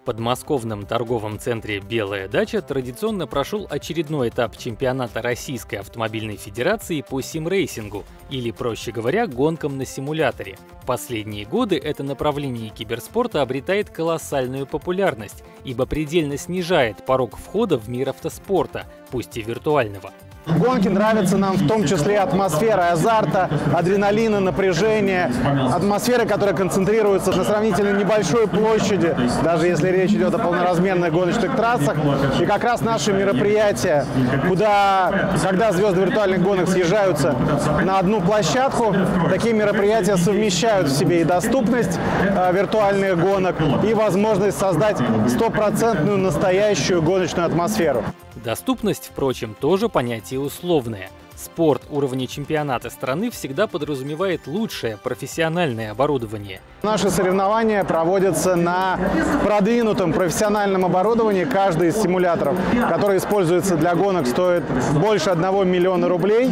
В подмосковном торговом центре «Белая дача» традиционно прошел очередной этап чемпионата Российской автомобильной федерации по симрейсингу, или, проще говоря, гонкам на симуляторе. Последние годы это направление киберспорта обретает колоссальную популярность, ибо предельно снижает порог входа в мир автоспорта, пусть и виртуального. Гонки нравятся нам в том числе атмосфера азарта, адреналина, напряжения, атмосфера, которая концентрируется на сравнительно небольшой площади, даже если речь идет о полноразмерных гоночных трассах. И как раз наши мероприятия, куда, когда звезды виртуальных гонок съезжаются на одну площадку, такие мероприятия совмещают в себе и доступность э, виртуальных гонок, и возможность создать стопроцентную настоящую гоночную атмосферу. Доступность, впрочем, тоже понятие условное – Спорт уровня чемпионата страны всегда подразумевает лучшее профессиональное оборудование. Наши соревнования проводятся на продвинутом профессиональном оборудовании. Каждый из симуляторов, который используется для гонок, стоит больше 1 миллиона рублей.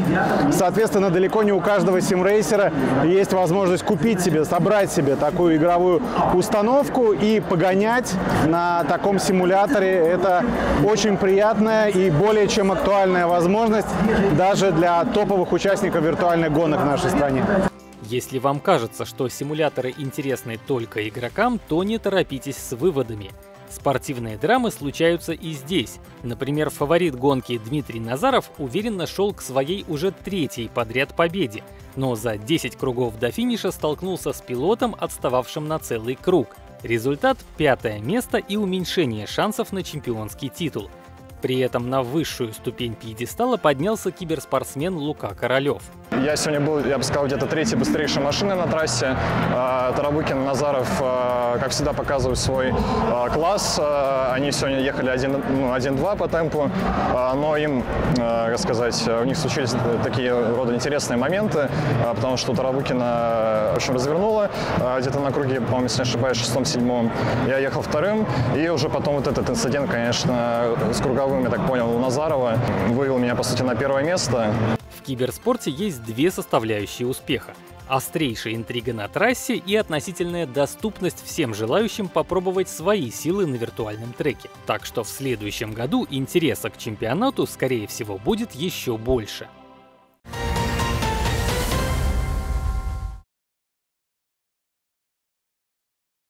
Соответственно, далеко не у каждого симрейсера есть возможность купить себе, собрать себе такую игровую установку и погонять на таком симуляторе. Это очень приятная и более чем актуальная возможность даже для топовых участников виртуальных гонок в нашей стране. Если вам кажется, что симуляторы интересны только игрокам, то не торопитесь с выводами. Спортивные драмы случаются и здесь. Например, фаворит гонки Дмитрий Назаров уверенно шел к своей уже третьей подряд победе, но за 10 кругов до финиша столкнулся с пилотом, отстававшим на целый круг. Результат – пятое место и уменьшение шансов на чемпионский титул. При этом на высшую ступень пьедестала поднялся киберспортсмен Лука Королев. Я сегодня был, я бы сказал, где-то третьей быстрейшей машины на трассе. А, Тарабукин, Назаров, а, как всегда, показывают свой а, класс. Они сегодня ехали 1-2 ну, по темпу, но им, как сказать, у них случились такие рода интересные моменты, потому что Тарабукина, общем, развернула где-то на круге, по-моему, если не ошибаюсь, шестом-седьмом. Я ехал вторым, и уже потом вот этот инцидент, конечно, с круговым, я так понял, у Назарова вывел меня, по сути, на первое место. В киберспорте есть две составляющие успеха. Острейшая интрига на трассе и относительная доступность всем желающим попробовать свои силы на виртуальном треке. Так что в следующем году интереса к чемпионату, скорее всего, будет еще больше.